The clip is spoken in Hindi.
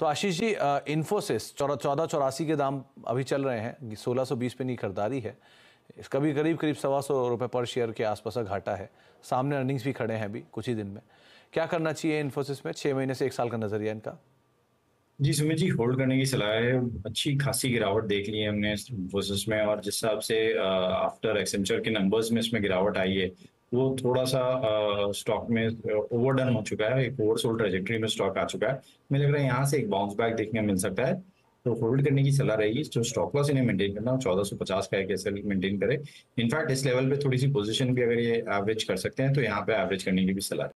तो आशीष जी इन्फोसिस चौदह चौरासी के दाम अभी चल रहे हैं सोलह सौ बीस पे नहीं खरीदारी है। इसका भी करीब करीब सवा सौ रुपये पर शेयर के आसपास का घाटा है। सामने अर्निंग्स भी खड़े हैं अभी कुछ ही दिन में। क्या करना चाहिए इन्फोसिस में? छः महीने से एक साल का नज़रिया इनका। जी, सुमित जी होल्ड करने की सलाह है। अच्छी खासी गिरावट देख ली है हमने इन्फोसिस में और जिस हिसाब से आफ्टर एक्सेंचर के नंबर्स में इसमें गिरावट आई है वो थोड़ा सा स्टॉक में ओवरडन हो चुका है, एक ओवरसोल्ड ट्रेजेक्ट्री में स्टॉक आ चुका है। मुझे लग रहा है यहाँ से एक बाउंस बैक देखने मिल सकता है। तो होल्ड करने की सलाह रहेगी, जो स्टॉक लॉस इन्हें मेंटेन करना चौदह सौ पचास का एक ऐसे मेंटेन करे। इनफैक्ट इस लेवल पे थोड़ी सी पोजीशन भी अगर ये एवरेज कर सकते हैं तो यहाँ पे एवरेज करने की भी सलाह